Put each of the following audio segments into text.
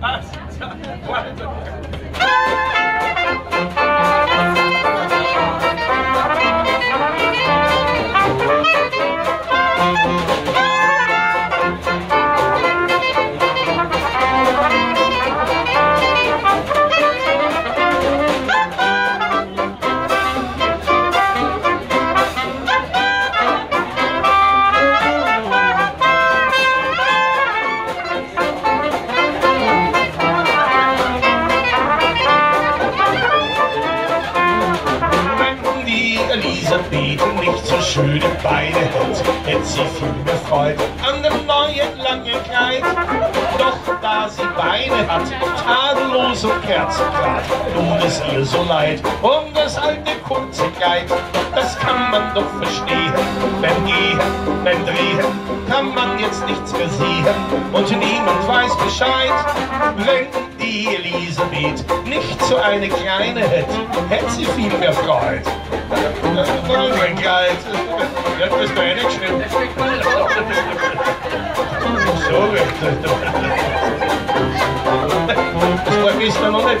아 진짜. 완전 Wenn die Elisabeth nicht so schöne Beine hätte, hätte sie viel mehr Freude an dem neuen langen Kleid. Doch da sie Beine hat, tadellos und kerzengrad, tut es ihr so leid um das alte kurze Kleid. Das kann man doch verstehen, beim Gehen, beim Drehen kann man jetzt nichts mehr sehen und niemand weiß Bescheid. Wenn die Elisabeth nicht so eine kleine hätte, hätte sie viel mehr Freude. Oh my god, that was my addiction. So good. Slap me still on it,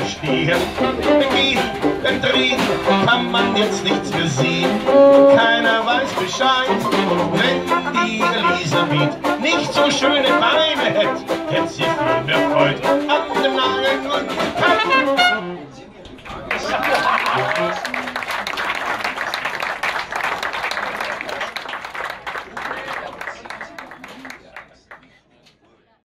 verstehen. Gehen, beim Drehen kann man jetzt nichts mehr sehen. Keiner weiß Bescheid. Wenn die Elisabeth nicht so schöne